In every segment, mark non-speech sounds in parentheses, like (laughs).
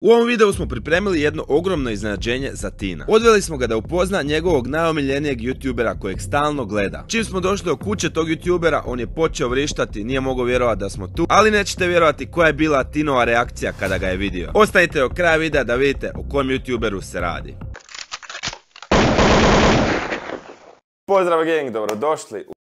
U ovom videu smo pripremili jedno ogromno iznenađenje za Tina. Odveli smo ga da upozna njegovog najomiljenijeg youtubera kojeg stalno gleda. Čim smo došli do kuće tog youtubera, on je počeo vrištati, nije mogao vjerovati da smo tu, ali nećete vjerovati koja je bila Tinova reakcija kada ga je vidio. Ostanite do kraja videa da vidite o kojem youtuberu se radi. Pozdrav gang, dobrodošli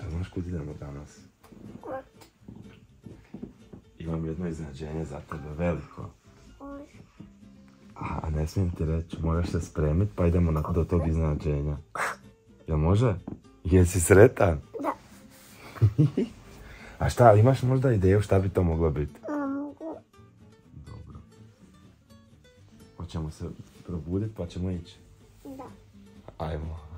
Jel znaš kud idemo danas? Imam jedno iznenađenje za tebe, veliko. A, a ne smijem ti reći, moraš se spremit pa idemo na, do tog iznenađenja. Jel može? Jesi sretan? Da. (laughs) A šta, imaš možda ideju šta bi to moglo biti? Dobro. Hoćemo se probudit pa ćemo ići. Da. Ajmo.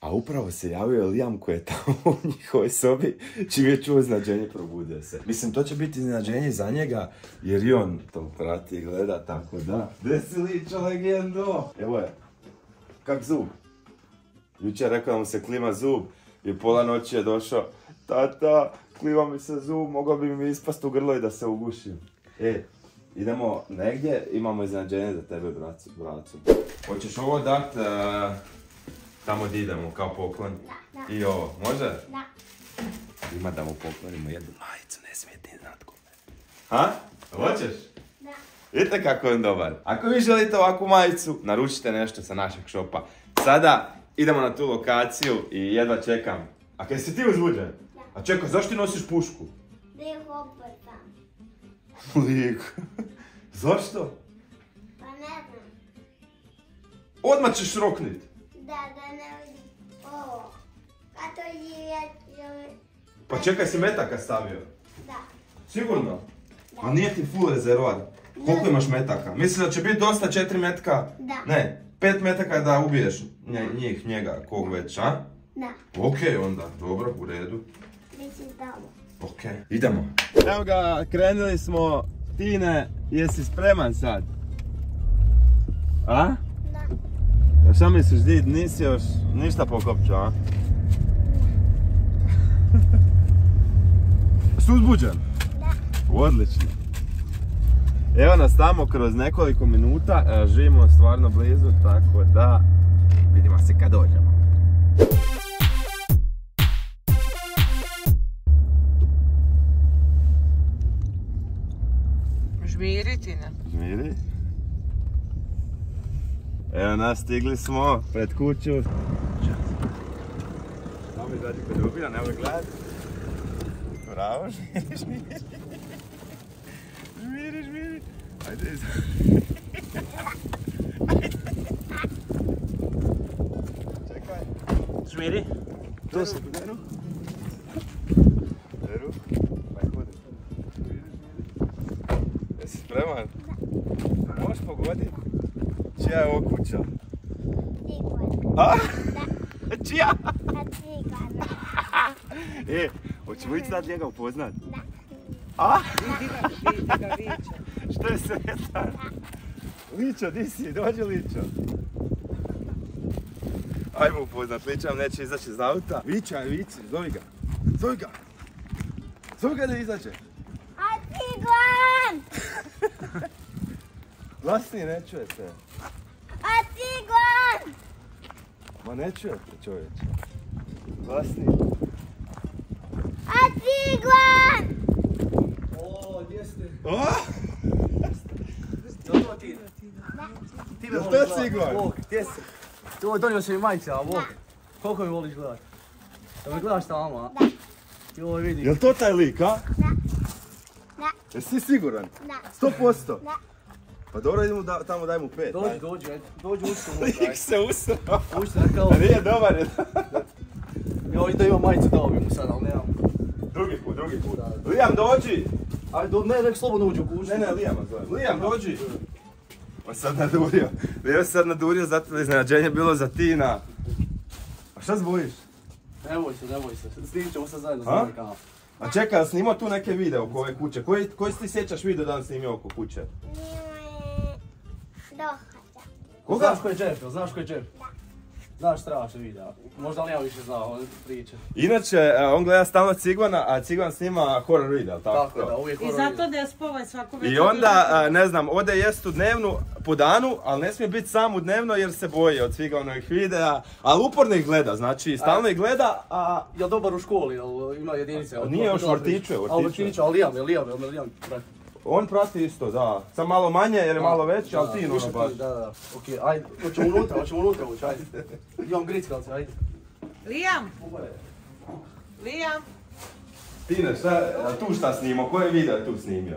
A upravo se javio Liam koji je tamo u njihovoj sobi, čim je čuo iznenađenje probudio se. Mislim, to će biti iznenađenje za njega, jer i on to prati i gleda, tako da. Gdje si liča legendo? Evo je. Kak zub? Jučer rekao da mu se klima zub i pola noći je došao. Tata, klima mi se zub, mogao bi mi ispast u grlo i da se ugušim. E, idemo negdje, imamo iznenađenje za tebe, bracu. bracu. Hoćeš ovo dat e, tamo gdje idemo, kao poklon? Da, da. I ovo, može? Da. Ima da mu poklonimo jednu majicu, ne smije ti znat kome. Ha? Hoćeš? Da. Vidite kako je on dobar. Ako vi želite ovakvu majicu, naručite nešto sa našeg šopa. Sada idemo na tu lokaciju i jedva čekam. A kaj si ti uzbuđen? A čekaj, zašto ti nosiš pušku? Da je hopatam. Lik. (laughs) zašto? Pa ne znam. Odmah ćeš roknit. Da, da ne vidim ovo. Kato je Pa čekaj, si metaka stavio. Da. Sigurno? A nije ti full rezervoar. Koliko imaš metaka? Misliš da će biti dosta četiri metka? Da. Ne, pet metaka da ubiješ njih, njega, kog već, a? Da. Ok, onda, dobro, u redu. Misliš dobro. Ok, idemo. Evo ga, krenuli smo. Tine, jesi spreman sad? A? Da. Šta misliš, di, nisi još ništa pokopčao, a? Si uzbuđen? Da. Odlično. Evo nas tamo kroz nekoliko minuta, e, živimo stvarno blizu, tako da vidimo se kad dođemo. Zmeri ti ne. Zmeri. Evo nas, stigli smo pred kučo. Tam (laughs) (laughs) je zadnji podobila, ne bo glad. Bravo, žmeri, žmeri. Žmeri, žmeri. Ajde, izvedi. Čekaj. Žmeri. To si. Dajno, dajno. Pogoditi? Čija je ovo kuća? Sigurno. A? Da. Čija? Da. (laughs) E, hoćemo ići sad njega upoznat? Da. A? Vidi ga, vidi ga. Što je sretan? Ličo, di si? Dođi Ličo. Ajmo upoznat, Ličo nam neće izaći iz auta. Vića, vici, zovi ga. Zovi ga. Zovi ga da izađe. A Tiguan! (laughs) Glasnije, ne čuje se. A ti Ma ne čujete čovječe. Glasnije. A ciglan! O, gdje ste? O! To ti? Ti me voliš gledat? Bog, gdje si? To donio si mi majice, a Bog. Koliko mi voliš gledat? Jel me gledaš tamo, a? Da. Joj, vidi. Jel to taj lik, a? Da. Da. Jesi siguran? Da. Sto posto? Da. Pa dobro, idemo da, tamo daj mu pet. Dođi, dođi. Dođi ući unutra, Lik se usrao. Na kao... Nije dobar je. Joj, da imam majicu dao bi mu sad, ali nemam. Drugi put, drugi put. Lijam, dođi! Ajde, do, ne, nek slobodno uđu u kuću. Ne, ne, Lijama zovem. Lijam, dođi! On sad nadurio. Lijam se sad nadurio, zato je iznenađenje bilo za Tina. A šta zbojiš? Ne boj se, ne boj se. Snimit ćemo sad zajedno za kanal. A čekaj, snimao tu neke videe oko ove kuće? Koji, koji ti sjećaš video da on snimio oko kuće? Dohađa. Koga? Znaš ko je Jeff, znaš ko je Jeff? Znaš strašne videa. Možda li ja više znao, on priče. Inače, e, on gleda stalno Cigvana, a Cigvan snima horror video, tako? Tako da, uvijek I horor zato da je spovaj svako večer. I onda, e, ne znam, ode jest u dnevnu po danu, ali ne smije biti sam u dnevno jer se boji od Cigvanovih videa, ali uporno ih gleda, znači stalno ih gleda, a Jel dobar u školi, jel ima jedinice? Nije, još to- to- vrtiću je, A u vrtiću je. vrtiću, ali Lijam, Lijam, Lijam? On prati isto, da. Sam malo manje jer je malo veći, ali ti ono baš. Da, da, okej, ajde, hoćemo unutra, hoćemo unutra ući, ajde. Imam grickavce, ajde. Lijam, Lijam. Tine, šta, a tu šta snimao, koji video je tu snimio?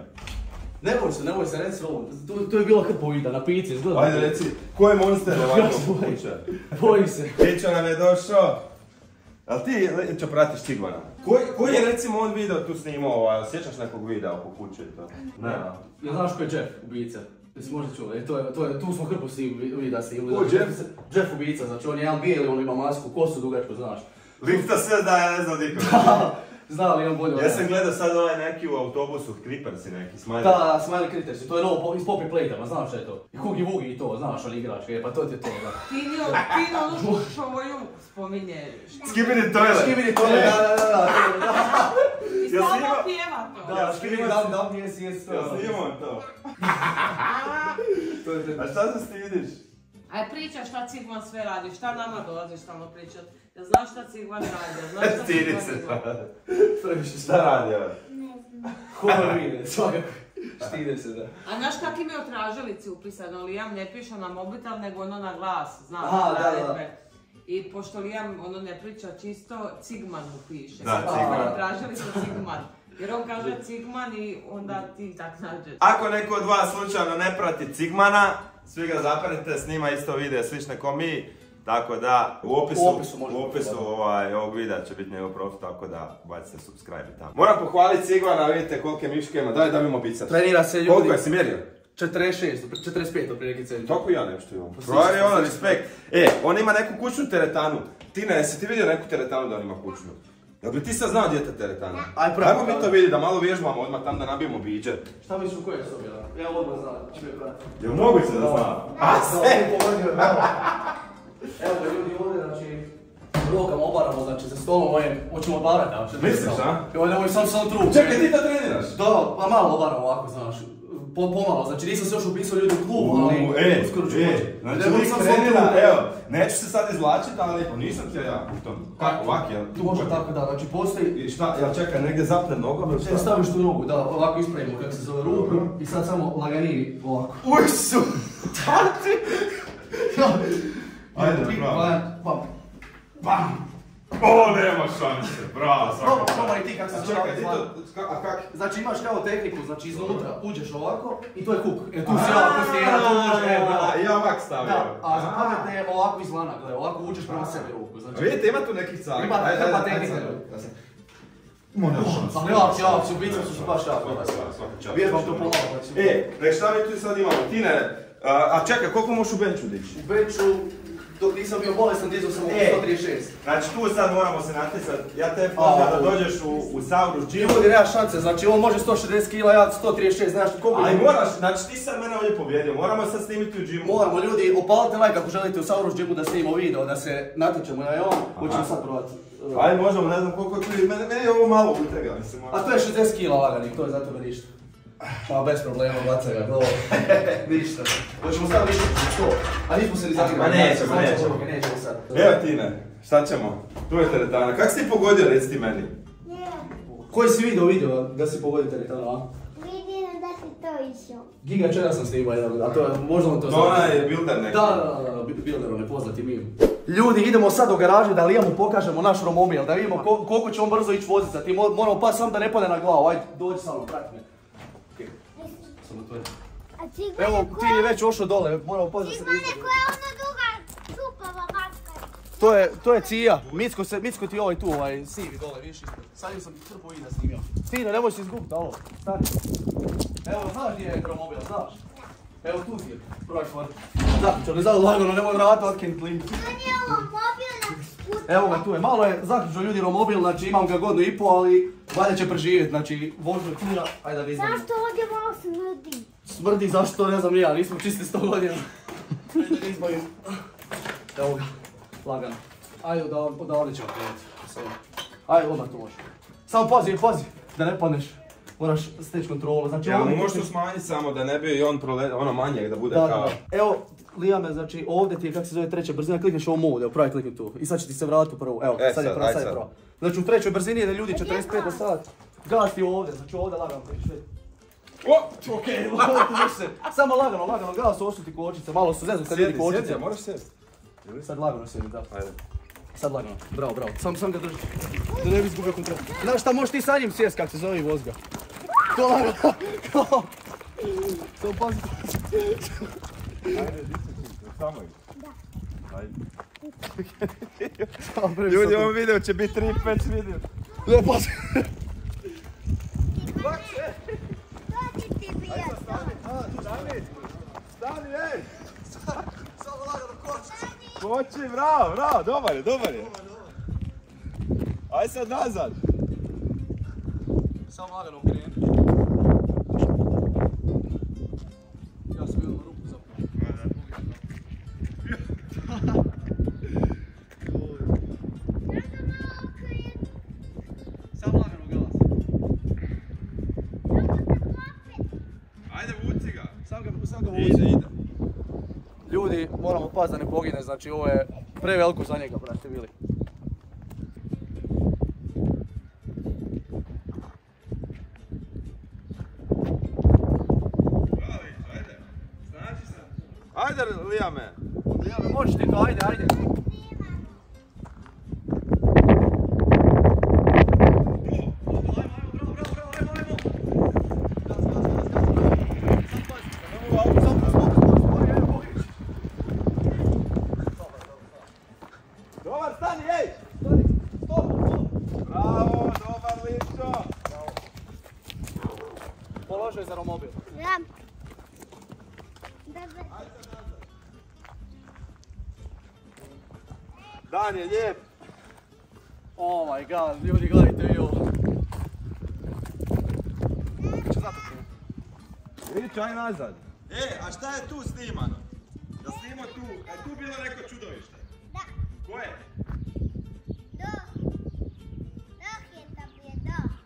Ne boj se, ne boj se, reci ovo. Tu, tu je bilo hrpu videa na pici, izgleda. Ajde reci, ko je monster ovako kuće? Bojim se. Pićo nam je došao. Jel ti, Lećo, pratiš Cigvana? Koji, koji je recimo on video tu snimao, ovaj, sjećaš nekog videa oko kuće i to? Ne, a? Ja znaš ko je Jeff, ubica? Jesi možda čuo, e, to je, to je, tu smo hrpu snim, videa snimili. Ko je Znači, Jeff? Jeff ubica, znači on je jedan bijeli, on ima masku, kosu dugačku, znaš. Lifta sve da ja ne znam (laughs) nikom. Zna li on bolje Ja sam gledao sad ovaj neki u autobusu, Creepersi neki, smajli. Da, Smiley Critters, to je novo iz Poppy Playtime, znaš šta je to? I Hugi Wugi i to, znaš, oni igračke, pa to ti je to, da. Tinio, Tino onu šovoju spominje. Skibidi toilet. Skibidi to, da, da, da, da. I snimao? pjeva to. Da, Skibidi dam, dam, jes, jes, to. Jel snimao on to? (laughs) To je to. A šta se stidiš? Aj priča šta Cigman sve radi, šta nama dolazi stalno pričat. Jel znaš šta Cigman radi, znaš šta se. ima? (laughs) Previše Šta radi ovaj? Horror vide, svakako. Stide se, da. A znaš kak im je u tražilici upisano, Lijam ne piše na mobitel nego ono na glas, znaš, Aha, da. I pošto Lijam ono ne priča čisto, Cigman mu piše. Da, Pa Cigman. je tražilica Cigman. Jer on kaže Cigman i onda ti tak nađeš. Ako neko od vas slučajno ne prati Cigmana, svi ga zapratite, snima isto videa slične ko mi. Tako da, u opisu, U opisu u ovaj, ovog videa će biti njegov profil, tako da bacite subscribe i tamo. Moram pohvaliti Cigmana, vidite kolike miške ima, daj da vidimo biceps. Trenira se ljudi. Koliko je si mjerio? 46, 45 otprilike centi. Toliko ja nešto imam. Pa Stvari slično, ono, respekt. E, on ima neku kućnu teretanu. Tine, jesi ti vidio neku teretanu da on ima kućnu? Jel bi ti sad znao gdje je ta teretana? Aj, pravo, Ajmo mi to vidjeti, da malo vježbamo odmah tam da nabijemo biđe. Šta misliš u kojoj sobi, da? Ja odmah znam, će me pratiti. Jel moguće da zna? A, sve! Evo ga ljudi ovdje, znači, rokama obaramo, znači za stolom ovim, hoćemo obarati, da? Misliš, a? Ovdje ovdje sam sam trup. Čekaj, ti to treniraš? Da, pa malo obaramo ovako, znaš. Po, pomalo, znači nisam se još upisao ljudi u klub, ali e, uskoro ću e, znači lik sam trenira, evo, neću se sad izvlačit, ali nisam ti ja u tom. Kako, ovak, jel? Tu može tako da, znači postoji I šta, jel čekaj, negdje zapne nogom ili E, šta? staviš tu nogu, da, ovako ispravimo kako se zove ruku i sad samo laganiji ovako. Uj su! (laughs) Ajde, Tri, bravo. pa, pa, Bam! O, nema šanse, bravo, Probaj, probaj ti kako se čekaj, ti to, ka- a kak? Znači imaš kao tehniku, znači iznutra uđeš ovako i to je huk. E tu si ovako stjera, tu može, e, bravo. A, Ja ovak stavio. Da, a za pametne je ovako izvana, gledaj, ovako uđeš prema sebi ruku. Znači, Vidite, ima tu nekih caka. Ima Ajde, hrpa ajde, tehnike. ajde, ajde, ajde. Ma nema šanse. ali ja, ja, ću biti su baš jako. Svaka čast, svaka čast. Vježbam to pomalo, znači. E, nek šta mi tu sad imamo? Tine, a, a čekaj, koliko možeš u benču dići? U benču, dok nisam bio bolestan, dizao sam E. 136. Znači tu sad moramo se natjecati. Ja te pozivam da dođeš u, u Saurus Gym. Ljudi, nema šanse, znači on može 160 kg, ja 136, znaš koliko Ali moraš, znači ti sad mene ovdje pobjedio, moramo sad snimiti u gymu. Moramo ljudi, opalite like ako želite u Saurus Gymu da snimimo video, da se natječemo i on, hoćemo sad probati. Ajde, možemo, ne znam koliko je meni je ovo malo utega, mislim. ono. A to je 60 kg laganih, to je za tebe ništa. Ma bez problema, bacaj ga, to. (laughs) Ništa. Hoćemo sad više sto. A nismo se ni zagrebali. Ma nećemo, Sad nećemo. ćemo, Nećemo sad. Evo Tine, šta ćemo? Tu je teretana. Kako si ti pogodio, reci ti meni? Koji si video video da si pogodio teretanu, a? vidim da si to išao. Giga čega sam snimao jedan, a to je, možda on to To zna. ona je builder neki. Da, da, da, da, Bilder, on je poznati mim. Ljudi, idemo sad u garažu da Lijamu pokažemo naš romobil, da vidimo ko- koliko će on brzo ići voziti sa tim, Mo- moramo pa sam da ne pade na glavu, ajde, dođi sa mnom, prati me. Okej, samo to je. A cigane Evo, ti je već ošao dole, moramo paziti da se ne izgubi. koja je ona duga čupava maska. To je, to je Cija, Micko, se, Micko ti je ovaj tu, ovaj sivi dole, vidiš ispred. Sad sam crpo i da snimio. Tine, nemoj se izgubiti, alo, stani. Evo, znaš gdje je romobil, znaš? Evo tu ti je, probaj hvatiti. Zaključan, ne znam lagano, nemoj vrata otkinut link. On je ovo mobil. Evo ga tu je, malo je zaključno ljudi romobil, znači imam ga godinu i pol, ali valjda će preživjeti, znači vožnju tira, ajde da izvadim. Zašto ovdje malo smrdi? Smrdi, zašto, ne znam ja, nismo čisti 100 godina. Ajde da izbavim. Evo ga, lagano. Ajde, da, odavde ćemo krenuti. Sve. Ajde, odmah tu može. Samo pazi, pazi, da ne padneš. Moraš steći kontrolu, znači Ja, možeš to smanjiti samo da ne bi i on prole... ono manje da bude Da, kao... da. Evo, Lijame, znači ovdje ti je, kako se zove treća brzina, klikneš ovo mode, evo pravi klikni tu. I sad će ti se vratiti u prvu, evo, E, sad je prva, sad je prva. Znači u trećoj brzini je da ljudi 45 na sat. Gas ti ovdje, znači ovdje lagano klikneš. O! Okej, (laughs) okay, se. Samo lagano, lagano, gas ošuti kočice, malo su zezu kad vidi Sjedi, kočice. sjedi, moraš sjesti. Sad lagano sjedi, da. Ajde. Sad lagano, bravo, bravo. Sam, sam ga drži. Da ne bi izgubio kontrolu. Znaš šta, možeš ti sa njim sjest kak se zove i voz ga. To lagano, kao. Samo pazi. Ajde, samo ih. Ajde. Samo prvi Ljudi, sad- ovo video će biti 3-5 video. Ne, pazi. To ti ti bio. Stani, ej! Samo lagano kočice. Koči, bravo, bravo, dobar je, dobar je. Aj sad nazad. Samo lagano moramo paziti da ne pogine, znači ovo je preveliko za njega, brate, Vili. Ajde. Snađi se. Ajde, Lijame. Lijame, možeš ti to, ajde, ajde. Dobar, stani, ej! Stani, stop, stop. Bravo, dobar ličo. Položaj za romobil. Ja. Dobro. Dan je lijep. Oh my god, ljudi gledajte vi ovo. Će zato krenuti. Vidiš, aj nazad. E, a šta je tu snimano? Da snimo tu, a je tu bilo neko čudovište? Da. Koje? Dok je.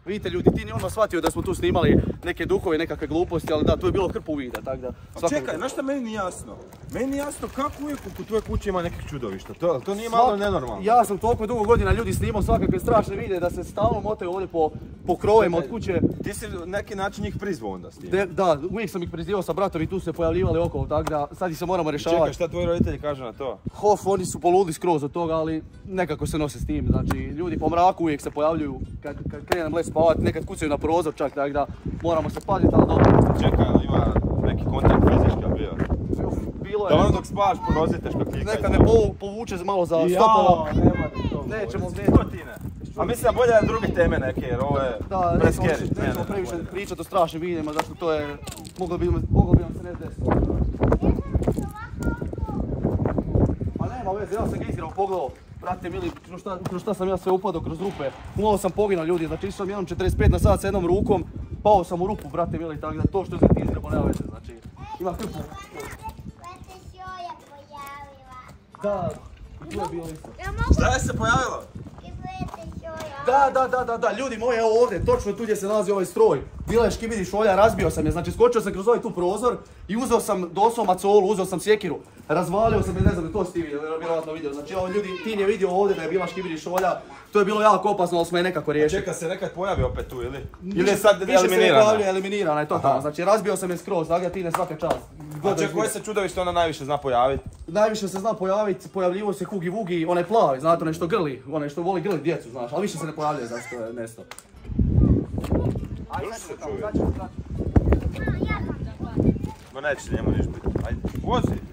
Vidite ljudi, ti ni odmah shvatio da smo tu snimali neke duhove, nekakve gluposti, ali da, tu je bilo hrpu vida, tako da... A čekaj, znaš šta meni nije jasno? Meni jasno kako uvijek u tvojoj kući ima nekih čudovišta. To, to nije malo Svak- nenormalno. Ja sam toliko dugo godina ljudi snimao svakakve strašne vide da se stalno motaju ovdje po, po krovima od kuće. Ti si neki način njih prizvao onda s tim. De- da, uvijek sam ih prizivao sa bratom i tu se pojavljivali okolo, tako da sad ih se moramo rješavati. Čekaj, šta tvoji roditelji kažu na to? Hof, oni su poludili skroz od toga, ali nekako se nose s tim. Znači, ljudi po mraku uvijek se pojavljuju kad, kad krenem let spavat, nekad kucaju na prozor čak, tako da moramo se paziti, ali dobro. Čekaj, ima neki kontakt fizički bio. Uf, Bilo Da je, ono dok spavaš ponozite što klikaj. neka ne povu- povuče malo za stopalo. nema to. Nećemo, Što ti ne? A mislim da bolje da druge teme neke, jer ovo je Da, pre nećemo, nećemo previše pričati o strašnim vidima, zato to je, moglo bi, moglo bi nam se ne desiti. Pa nema veze, ja sam ga izgrao pogledao, brate mili, kroz šta, kroz šta sam ja sve upadao, kroz rupe. Malo sam poginao ljudi, znači išao sam jednom 45 na sat sa jednom rukom, pao sam u rupu, brate mili, tako da to što sam ti izgrebao nema veze, znači, ima hrpu. Da, i tu je bilo isto. Šta je se pojavilo? Da, da, da, da, da, ljudi moji, evo ovdje, točno tu gdje se nalazi ovaj stroj. Bila je škibidi šolja, razbio sam je, znači skočio sam kroz ovaj tu prozor i uzeo sam doslovno macolu, uzeo sam sjekiru. Razvalio sam je, ne znam, to si ti vidio, vjerojatno vidio. Znači, evo ljudi, Tin je vidio ovdje da je bila škibidi šolja, to je bilo jako opasno, ali smo je nekako riješili. Čeka se nekad pojavi opet tu ili? Ili je sad više se ne eliminirana? eliminirana je totalno. Znači razbio sam je skroz, da ti ne svaka čast. A koje se čudovište ona najviše zna pojaviti? Najviše se zna pojaviti, pojavljivo se Hugi Vugi, onaj plavi, znate, onaj što grli, onaj što voli grli djecu, znaš, ali više se ne pojavljuje zato što je nesto. Ajde, sad ćemo tamo, sad ćemo. Ma neće njemu niš biti. Ajde, vozi.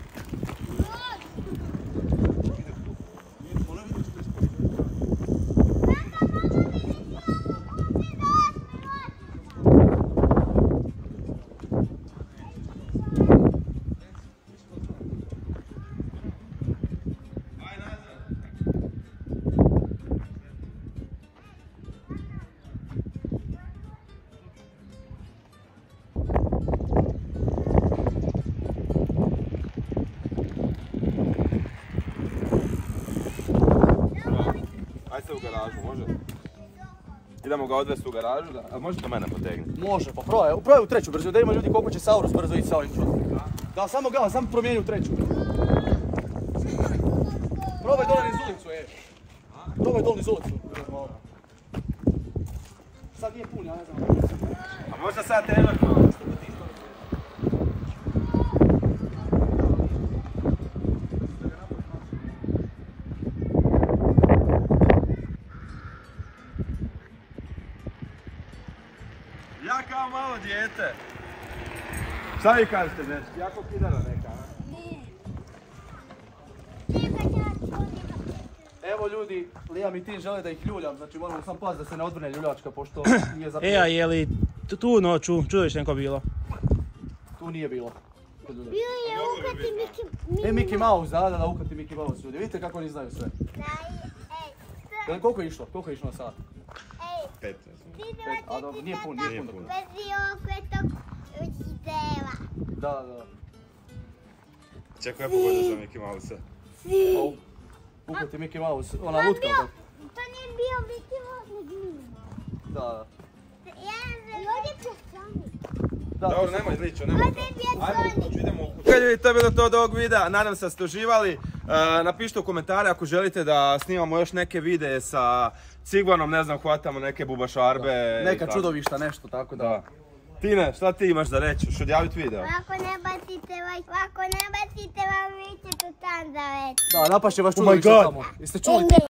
Idemo ga odvesti u garažu, da? A možete mene potegnuti? Može, pa probaj, probaj u treću brzinu, da ima ljudi koliko će Saurus brzo ići sa ovim čudom. Da, samo ga, samo promijeni u treću. Probaj dole niz ulicu, je. Probaj dole niz ulicu. Sad nije pun, ja ne znam. A možda sad težak Ja kao malo dijete. Šta vi kažete, dečki? Jako kidara neka, a? Evo ljudi, Liam i ti žele da ih ljuljam, znači moramo sam paziti da se ne odvrne ljuljačka, pošto nije za E, a je li tu- noću čudovište neko bilo? Tu nije bilo. Bio je ukati Miki... E, Mickey Mouse, da, da, da, ukati Mickey Mouse ljudi. Vidite kako oni znaju sve. Ej, Jel, koliko je išlo? Koliko je išlo na sat? Ej, 15. ti Pet, a dobro, nije pun, nije pun. Vezi okretog učitela. Da, da, da. Čekaj, je pogodio za Mickey Mouse. Au. Ukati Mickey Mouse, ona lutka. bio, da. to nije bio Miki Mouse, nego mi. Da, da. Ja I ovdje pješčani. Da, Dobro, nemoj zličo, nemoj. Pješčani. idemo u kuću. Ljudi, to je bilo to od ovog videa, nadam se da ste uživali. E, napišite u komentare ako želite da snimamo još neke videe sa cigvanom, ne znam, hvatamo neke bubašarbe. Neka čudovišta, nešto tako da. Da. Tine, šta ti imaš da reći? Još odjavit video. Ako ne bacite like, ako ne bacite vam vi ćete tam zaveti. Da, napašće vas Oh my čudovišta God. tamo. Jeste čuli?